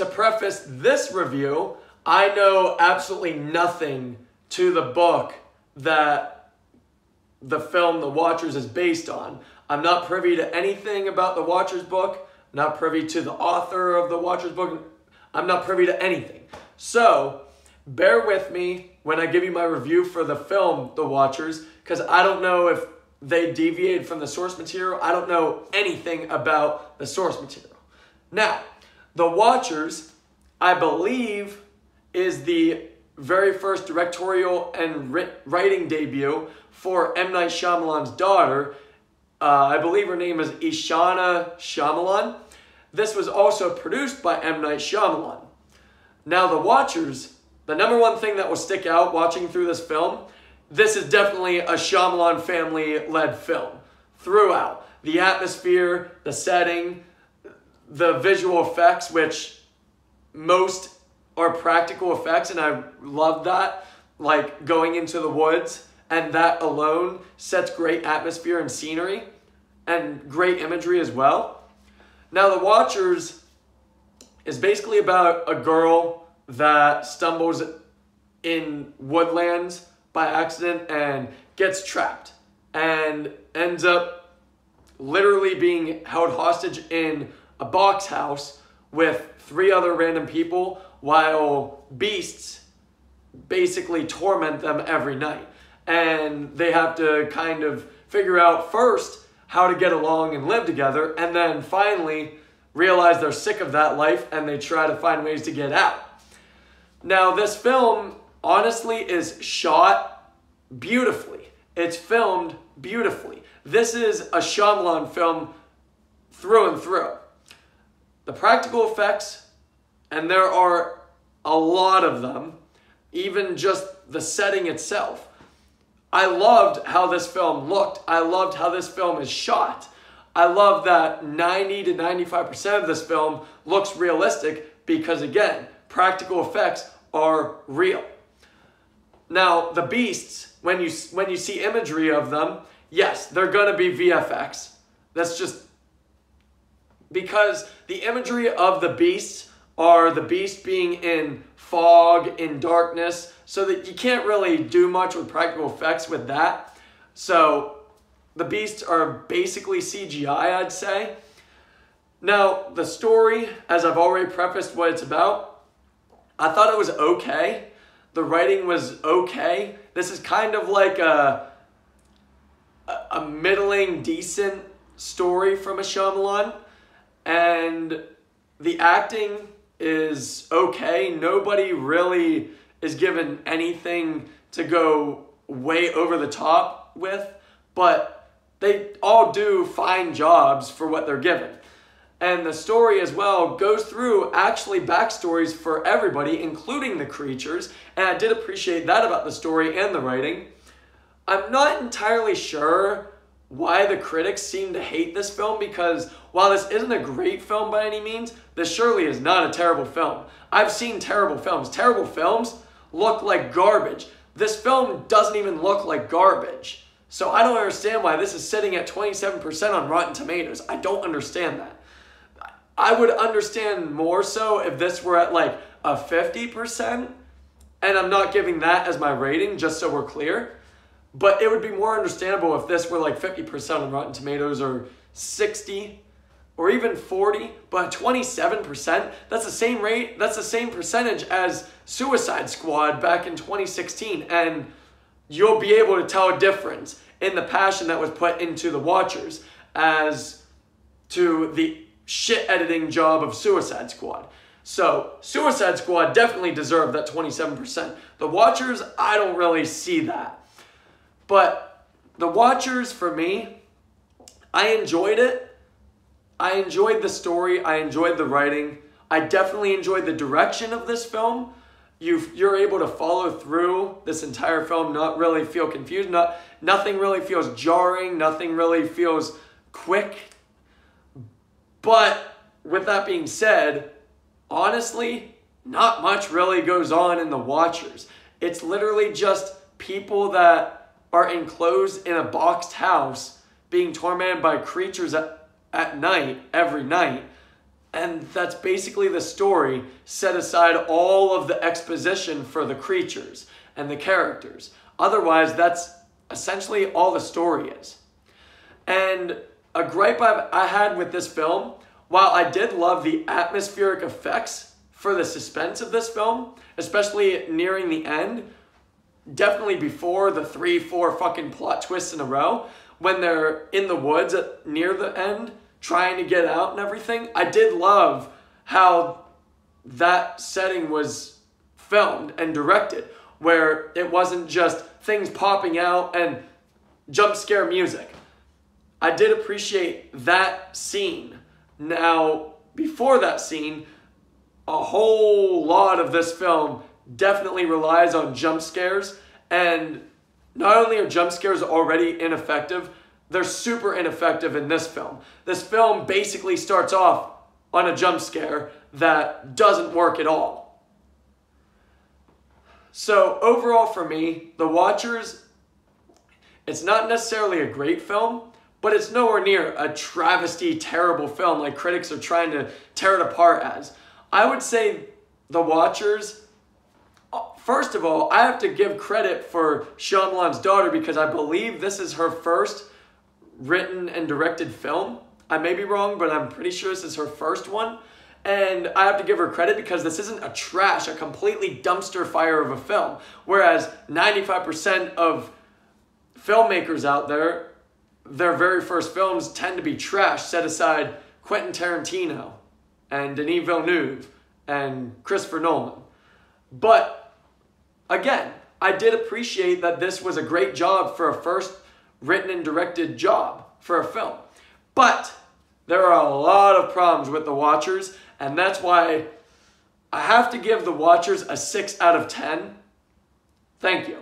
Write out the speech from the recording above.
to preface this review, I know absolutely nothing to the book that the film The Watchers is based on. I'm not privy to anything about the Watchers book, I'm not privy to the author of the Watchers book, I'm not privy to anything. So, bear with me when I give you my review for the film The Watchers, because I don't know if they deviated from the source material. I don't know anything about the source material. Now, The Watchers, I believe, is the very first directorial and writing debut for M. Night Shyamalan's daughter. Uh, I believe her name is Ishana Shyamalan. This was also produced by M. Night Shyamalan. Now, The Watchers, the number one thing that will stick out watching through this film, this is definitely a Shyamalan family led film throughout. The atmosphere, the setting, the visual effects, which most are practical effects, and I love that. Like going into the woods, and that alone sets great atmosphere and scenery and great imagery as well. Now, The Watchers is basically about a girl that stumbles in woodlands by accident and gets trapped and ends up literally being held hostage in a box house with three other random people while beasts basically torment them every night. And they have to kind of figure out first how to get along and live together, and then finally realize they're sick of that life and they try to find ways to get out. Now, this film honestly is shot beautifully. It's filmed beautifully. This is a Shyamalan film through and through. The practical effects, and there are a lot of them, even just the setting itself. I loved how this film looked. I loved how this film is shot. I love that 90 to 95% of this film looks realistic because, again, practical effects are real. Now, the beasts, when you, when you see imagery of them, yes, they're going to be VFX. That's just because the imagery of the beasts are the beast being in fog, in darkness, so that you can't really do much with practical effects with that. So the beasts are basically CGI, I'd say. Now, the story, as I've already prefaced what it's about, I thought it was okay. The writing was okay. This is kind of like a, a middling, decent story from a Shyamalan. And the acting is okay. Nobody really is given anything to go way over the top with, but they all do fine jobs for what they're given. And the story as well goes through actually backstories for everybody, including the creatures. And I did appreciate that about the story and the writing. I'm not entirely sure why the critics seem to hate this film because while this isn't a great film by any means, this surely is not a terrible film. I've seen terrible films. Terrible films look like garbage. This film doesn't even look like garbage. So I don't understand why this is sitting at 27% on Rotten Tomatoes. I don't understand that. I would understand more so if this were at like a 50%, and I'm not giving that as my rating, just so we're clear. But it would be more understandable if this were like 50% on Rotten Tomatoes or 60 or even 40, but 27%, that's the same rate, that's the same percentage as Suicide Squad back in 2016 and you'll be able to tell a difference in the passion that was put into the watchers as to the shit editing job of Suicide Squad. So, Suicide Squad definitely deserved that 27%. The Watchers, I don't really see that. But The Watchers, for me, I enjoyed it. I enjoyed the story. I enjoyed the writing. I definitely enjoyed the direction of this film. you you're able to follow through this entire film, not really feel confused. Not, nothing really feels jarring. Nothing really feels quick. But with that being said, honestly, not much really goes on in The Watchers. It's literally just people that are enclosed in a boxed house being tormented by creatures at, at night, every night. And that's basically the story, set aside all of the exposition for the creatures and the characters. Otherwise, that's essentially all the story is. And a gripe I've, I had with this film, while I did love the atmospheric effects for the suspense of this film, especially nearing the end, definitely before the three, four fucking plot twists in a row, when they're in the woods at, near the end, trying to get out and everything, I did love how that setting was filmed and directed, where it wasn't just things popping out and jump scare music. I did appreciate that scene. Now, before that scene, a whole lot of this film definitely relies on jump scares. And not only are jump scares already ineffective, they're super ineffective in this film. This film basically starts off on a jump scare that doesn't work at all. So, overall, for me, The Watchers, it's not necessarily a great film, but it's nowhere near a travesty, terrible film like critics are trying to tear it apart as. I would say The Watchers, first of all, I have to give credit for Shyamalan's daughter because I believe this is her first written and directed film. I may be wrong, but I'm pretty sure this is her first one. And I have to give her credit because this isn't a trash, a completely dumpster fire of a film. Whereas 95% of filmmakers out there their very first films tend to be trash, set aside Quentin Tarantino and Denis Villeneuve and Christopher Nolan. But again, I did appreciate that this was a great job for a first written and directed job for a film. But there are a lot of problems with The Watchers, and that's why I have to give The Watchers a 6 out of 10. Thank you.